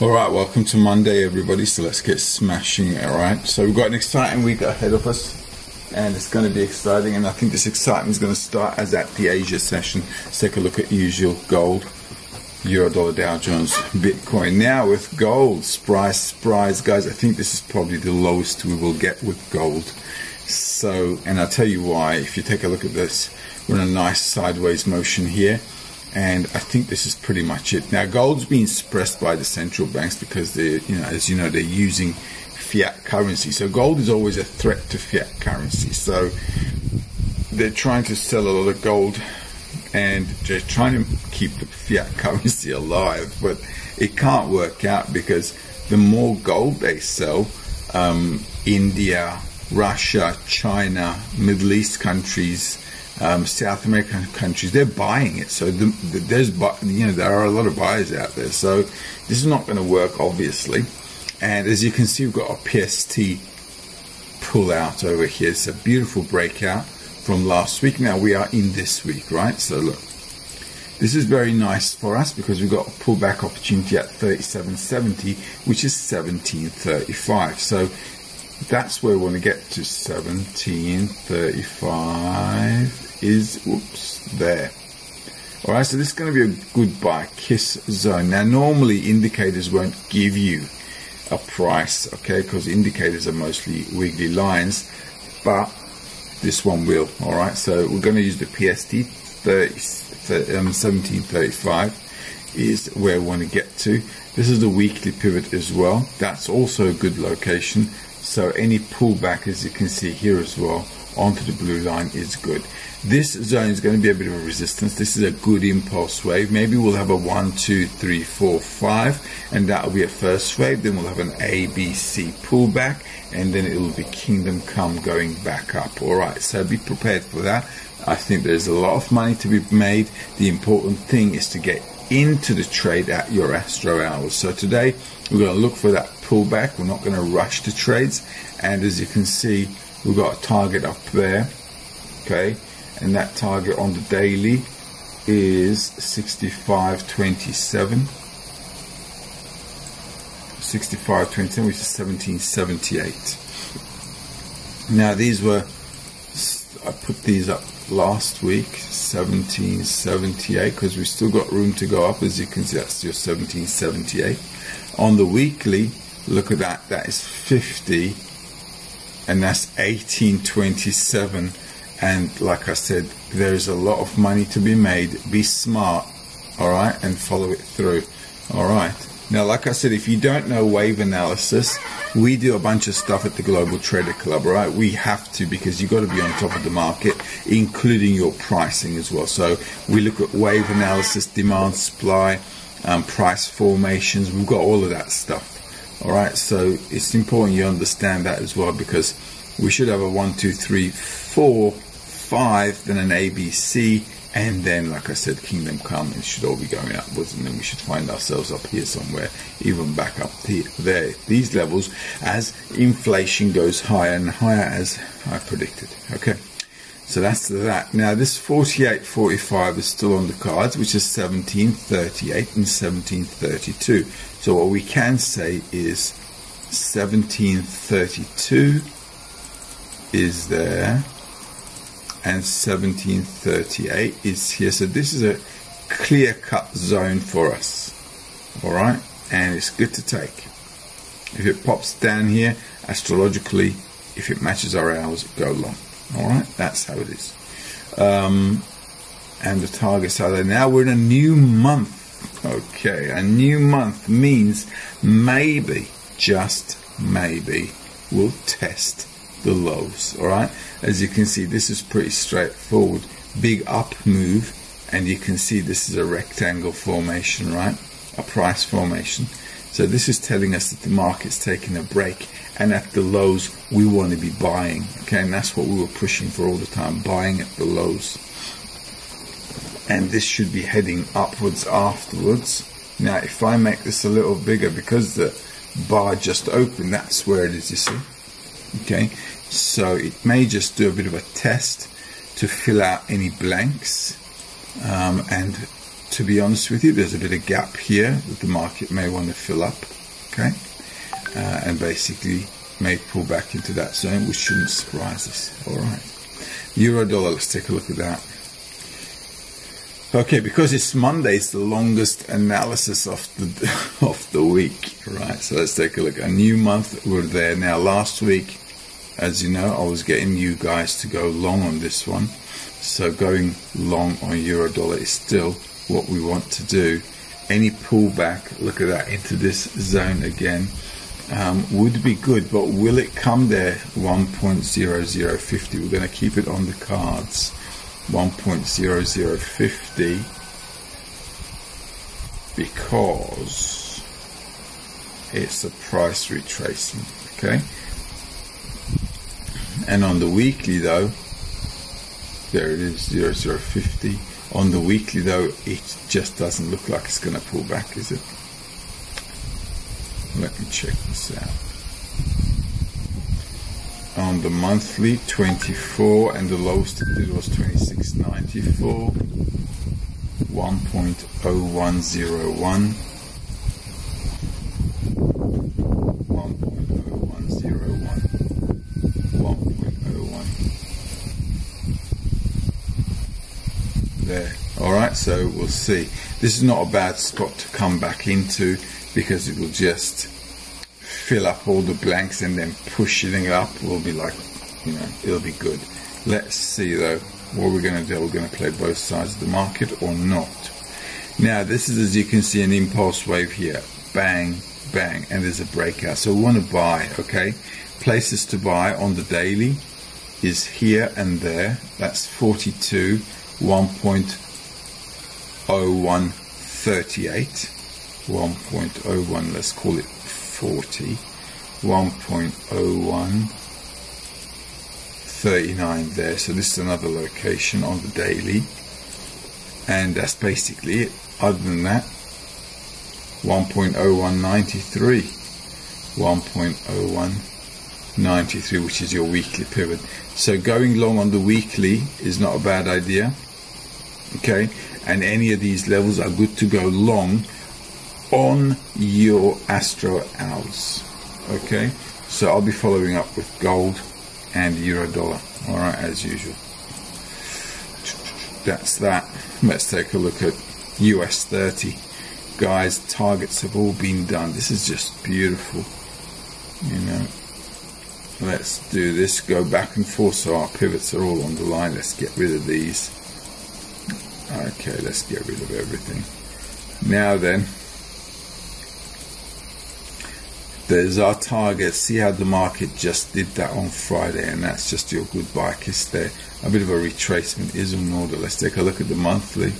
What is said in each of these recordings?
All right, welcome to Monday, everybody. So let's get smashing. All right. So we've got an exciting week ahead of us, and it's going to be exciting. And I think this excitement is going to start as at the Asia session. Let's take a look at usual gold, Euro, Dollar, Dow Jones, Bitcoin. Now with gold, surprise, surprise, guys. I think this is probably the lowest we will get with gold. So, and I'll tell you why. If you take a look at this, we're in a nice sideways motion here and I think this is pretty much it. Now, gold's being suppressed by the central banks because they, you know, as you know, they're using fiat currency. So gold is always a threat to fiat currency. So they're trying to sell a lot of gold, and they're trying to keep the fiat currency alive, but it can't work out because the more gold they sell, um, India, Russia, China, Middle East countries um, South American countries, they're buying it. So the, the, there's, you know, there are a lot of buyers out there. So this is not going to work, obviously. And as you can see, we've got a PST pull out over here. It's a beautiful breakout from last week. Now we are in this week, right? So look, this is very nice for us because we've got a pullback opportunity at 37.70, which is 17.35. So that's where we want to get to 17.35 is, whoops, there. All right, so this is going to be a good buy, kiss zone. Now, normally indicators won't give you a price, okay, because indicators are mostly wiggly lines, but this one will. All right, so we're going to use the PST 30, 30, um, 1735 is where we want to get to. This is the weekly pivot as well. That's also a good location. So any pullback, as you can see here as well, onto the blue line is good. This zone is going to be a bit of a resistance. This is a good impulse wave. Maybe we'll have a one, two, three, four, five, and that will be a first wave. Then we'll have an A, B, C pullback, and then it will be kingdom come going back up. All right, so be prepared for that. I think there's a lot of money to be made. The important thing is to get into the trade at your Astro hours. So today we're going to look for that pullback. We're not going to rush the trades. And as you can see, we've got a target up there. Okay. And that target on the daily is 65.27. 65.27, which is 1778. Now these were, I put these up last week, 1778, because we still got room to go up. As you can see, that's your 1778. On the weekly, look at that, that is 50, and that's 1827. And like I said, there is a lot of money to be made. Be smart, all right, and follow it through, all right. Now, like I said, if you don't know wave analysis, we do a bunch of stuff at the Global Trader Club, right? We have to because you've got to be on top of the market, including your pricing as well. So we look at wave analysis, demand, supply, um, price formations. We've got all of that stuff. All right, so it's important you understand that as well because we should have a one, two, three, four, five, then an ABC, and then, like I said, Kingdom Come, it should all be going upwards, and then we should find ourselves up here somewhere, even back up here, there, these levels, as inflation goes higher and higher, as I predicted. Okay, so that's that. Now, this 48.45 is still on the cards, which is 1738 and 1732. So, what we can say is 1732 is there and 1738 is here. So this is a clear cut zone for us. All right. And it's good to take. If it pops down here, astrologically, if it matches our hours, go long. All right. That's how it is. Um, and the targets are there. Now we're in a new month. Okay. A new month means maybe, just maybe, we'll test the lows. All right. As you can see, this is pretty straightforward. Big up move, and you can see this is a rectangle formation, right? A price formation. So this is telling us that the market's taking a break, and at the lows we want to be buying. Okay, and that's what we were pushing for all the time, buying at the lows. And this should be heading upwards afterwards. Now, if I make this a little bigger, because the bar just opened, that's where it is, you see. Okay, so it may just do a bit of a test to fill out any blanks um, and to be honest with you, there's a bit of gap here that the market may want to fill up, okay? Uh, and basically may pull back into that zone, which shouldn't surprise us. All right. Euro dollar, let's take a look at that. Okay, because it's Monday, it's the longest analysis of the of the week, right? So let's take a look. A new month, we're there now. Last week, as you know, I was getting you guys to go long on this one. So going long on euro dollar is still what we want to do. Any pullback, look at that, into this zone again, um, would be good, but will it come there 1.0050? We're going to keep it on the cards. 1.0050 because it's a price retracement, okay? And on the weekly though, there it is, 0050. On the weekly though, it just doesn't look like it's going to pull back, is it? Let me check this out. On the monthly, 24, and the lowest it was 26.94, 1.0101. 1.0101. 1.01 There. Alright, so we'll see. This is not a bad spot to come back into because it will just fill up all the blanks and then pushing it up will be like, you know, it'll be good. Let's see though what we're going to do. We're going to play both sides of the market or not. Now, this is, as you can see, an impulse wave here. Bang, bang, and there's a breakout. So we want to buy, okay? Places to buy on the daily is here and there. That's 42, 1.0138. 1.01, let's call it 40, 1.01, 39 there. So this is another location on the daily. And that's basically it. Other than that, 1.0193, 1.0193, which is your weekly pivot. So going long on the weekly is not a bad idea. Okay, and any of these levels are good to go long on your Astro hours. Okay, so I'll be following up with gold and euro dollar. All right, as usual. That's that. Let's take a look at US 30. Guys, targets have all been done. This is just beautiful. You know, let's do this. Go back and forth so our pivots are all on the line. Let's get rid of these. Okay, let's get rid of everything. Now then, there's our target. See how the market just did that on Friday, and that's just your goodbye kiss there. A bit of a retracement is in order. Let's take a look at the monthly.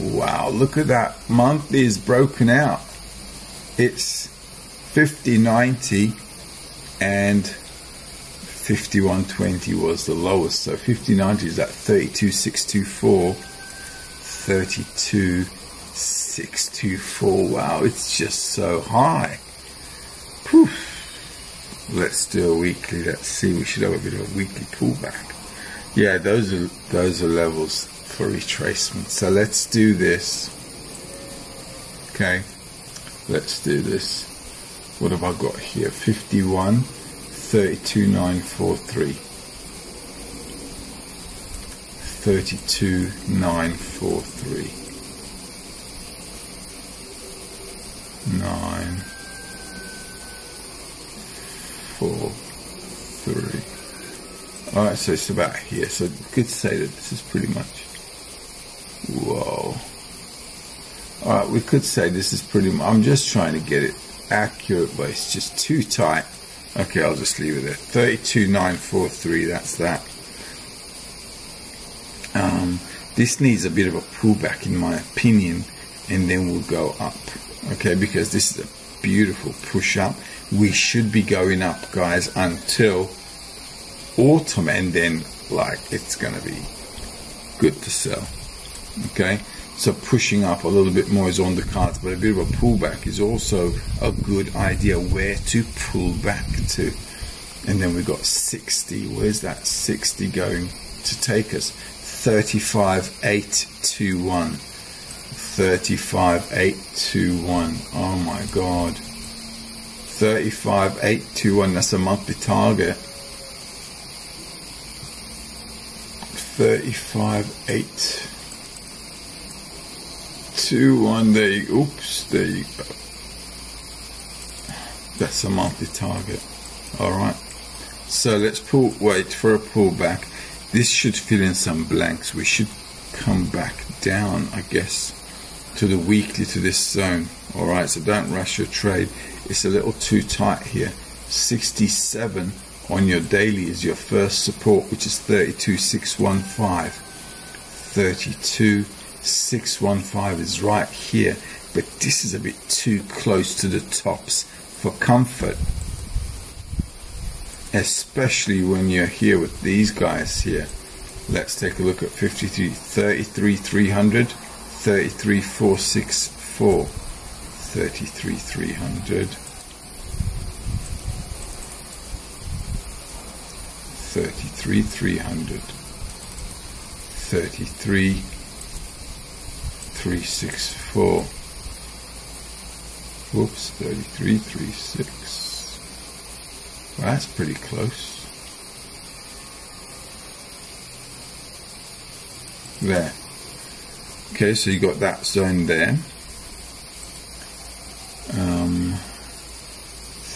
Wow, look at that. Monthly is broken out. It's 50.90 and 51.20 was the lowest. So 50.90 is at 32.624, 32. 624. Wow, it's just so high. Let's do a weekly. Let's see. We should have a bit of a weekly pullback. Yeah, those are those are levels for retracement. So let's do this. Okay, let's do this. What have I got here? 51, 32, 943. 32, 943. Nine, four, three. Alright, so it's about here. So we could say that this is pretty much. Whoa. Alright, we could say this is pretty much. I'm just trying to get it accurate, but it's just too tight. Okay, I'll just leave it there. 32943, that's that. Um, this needs a bit of a pullback, in my opinion, and then we'll go up okay because this is a beautiful push up we should be going up guys until autumn and then like it's gonna be good to sell. Okay? So pushing up a little bit more is on the cards but a bit of a pullback is also a good idea where to pull back to. And then we've got 60 where's that 60 going to take us? 35821. 35821. Oh my god. 35821, that's a monthly target. 35821. There you oops, there you go. That's a monthly target. Alright. So let's pull wait for a pullback. This should fill in some blanks. We should come back down, I guess, to the weekly to this zone. Alright, so don't rush your trade. It's a little too tight here. 67 on your daily is your first support, which is 32615. 32615 is right here, but this is a bit too close to the tops for comfort especially when you're here with these guys here. Let's take a look at 53, 33, 300, 33, 464, 33, 300, 33, 300, 33, 364, whoops, 33, 36, well, that's pretty close. There. Okay, so you got that zone there. Um,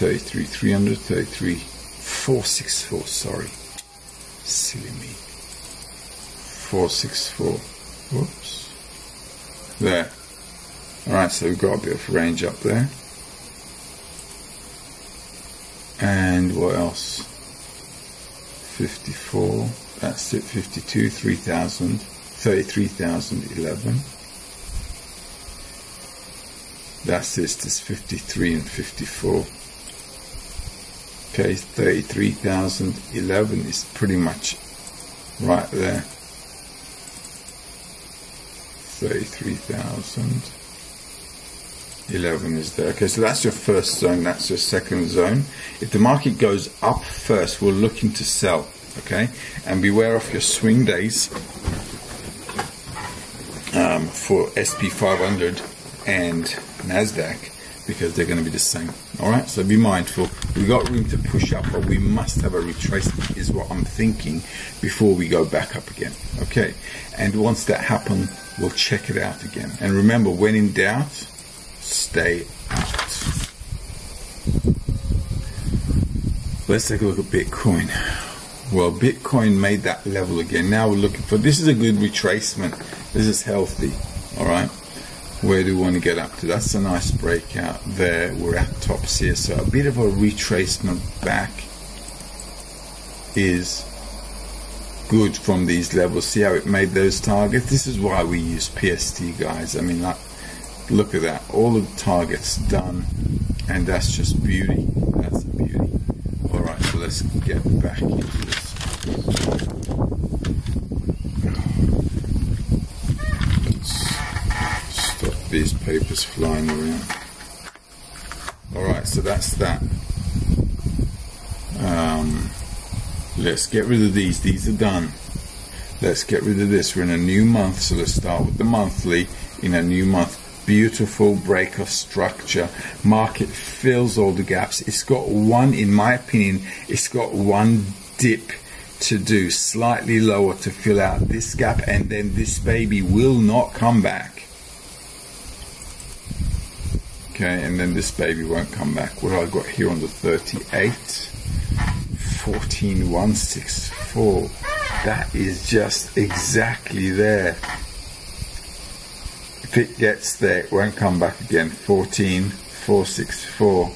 33, 300, 33, 464, sorry. Silly me. 464. Whoops. There. Alright, so we've got a bit of range up there. And what else? 54, that's it, 52, 3,000, 33,011. That's this 53 and 54. Okay, 33,011 is pretty much right there. 33,000. 11 is there. Okay, so that's your first zone, that's your second zone. If the market goes up first, we're looking to sell, okay? And beware of your swing days um, for SP500 and NASDAQ because they're going to be the same. All right, so be mindful. We got room to push up, but we must have a retracement, is what I'm thinking, before we go back up again. Okay, and once that happens, we'll check it out again. And remember, when in doubt, stay out. Let's take a look at Bitcoin. Well, Bitcoin made that level again. Now we're looking for this is a good retracement. This is healthy. All right. Where do we want to get up to? That's a nice breakout there. We're at tops here. So a bit of a retracement back is good from these levels. See how it made those targets? This is why we use PST, guys. I mean, like Look at that. All of the targets done. And that's just beauty. That's beauty. Alright, so let's get back into this. Let's stop these papers flying around. Alright, so that's that. Um, let's get rid of these. These are done. Let's get rid of this. We're in a new month, so let's start with the monthly in a new month beautiful break of structure. Market fills all the gaps. It's got one, in my opinion, it's got one dip to do, slightly lower to fill out this gap, and then this baby will not come back. Okay, and then this baby won't come back. What I got here on the 38? 14164. That is just exactly there. If it gets there, it won't come back again. 14, 464.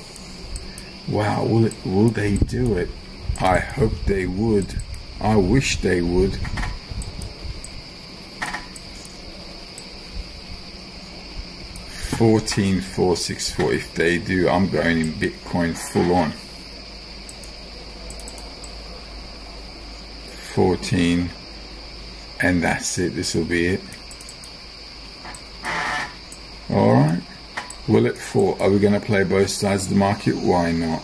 Wow, will, it, will they do it? I hope they would. I wish they would. Fourteen four six four. If they do, I'm going in Bitcoin full on. Fourteen, and that's it. This will be it. Alright. Will it fall? Are we going to play both sides of the market? Why not?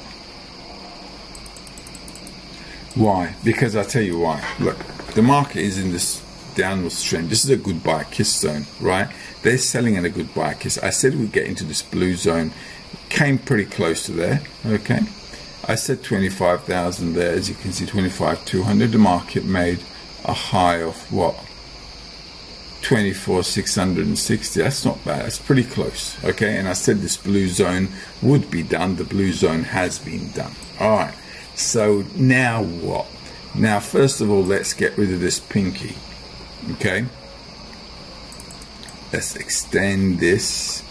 Why? Because I'll tell you why. Look, the market is in this downward trend. This is a goodbye kiss zone, right? They're selling at a goodbye kiss. I said we'd get into this blue zone. Came pretty close to there, okay? I said 25,000 there, as you can see, 25,200. The market made a high of what? 24,660. That's not bad. That's pretty close, okay? And I said this blue zone would be done. The blue zone has been done. All right. So now what? Now, first of all, let's get rid of this pinky, okay? Let's extend this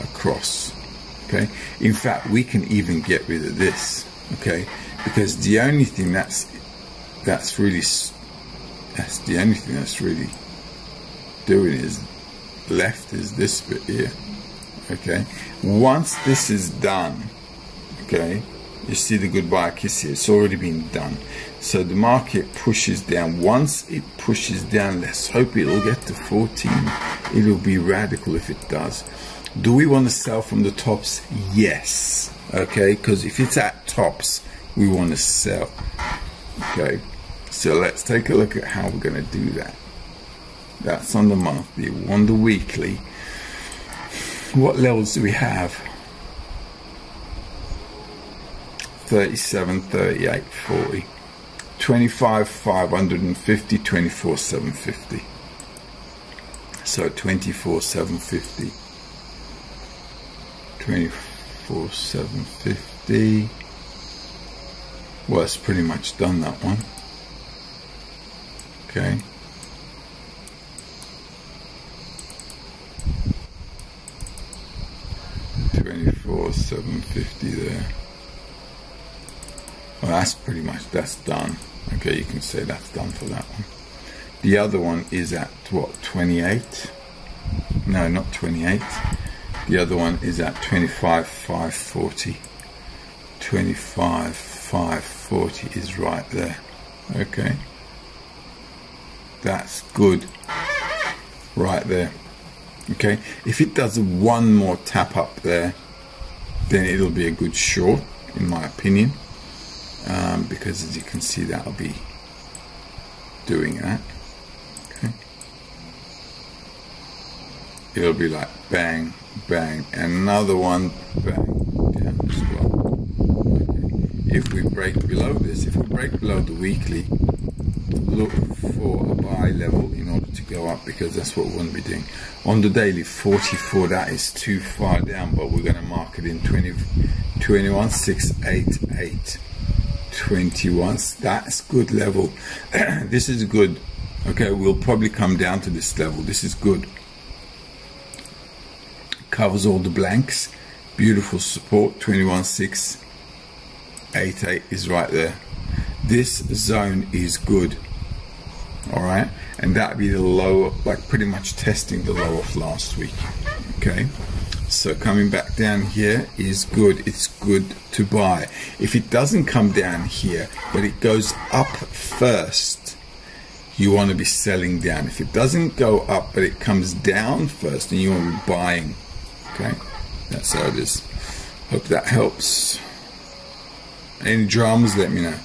across, okay? In fact, we can even get rid of this, okay? Because the only thing that's that's really that's the only thing that's really doing is left is this bit here, okay? Once this is done, okay, you see the goodbye kiss here, it's already been done. So the market pushes down. Once it pushes down, let's hope it'll get to 14. It'll be radical if it does. Do we want to sell from the tops? Yes. Okay, because if it's at tops, we want to sell. Okay, so let's take a look at how we're going to do that. That's on the monthly, on the weekly. What levels do we have? 37, 38, 40. 25 550 24 750 so 24 750 24 750 well it's pretty much done that one. Okay. Twenty-four seven fifty there. That's pretty much that's done. Okay, you can say that's done for that one. The other one is at what 28? No, not 28. The other one is at 25 540. 25 540 is right there. Okay. That's good. Right there. Okay. If it does one more tap up there, then it'll be a good short, in my opinion um, because as you can see that'll be doing that. Okay. It'll be like bang bang another one bang down as well if we break below this if we break below the weekly look for a buy level in order to go up because that's what we want to be doing. On the daily 44 that is too far down but we're going to mark it in 20 21 6 8 8 21 that's good level. This is good. Okay we'll probably come down to this level. This is good. Covers all the blanks. Beautiful support. 21 6 8 8 is right there. This zone is good. All right? And that'd be the low like pretty much testing the low of last week. Okay so coming back down here is good. It's good to buy. If it doesn't come down here, but it goes up first, you want to be selling down. If it doesn't go up, but it comes down first, then you want to be buying. Okay, that's how it is. Hope that helps. Any dramas, let me know.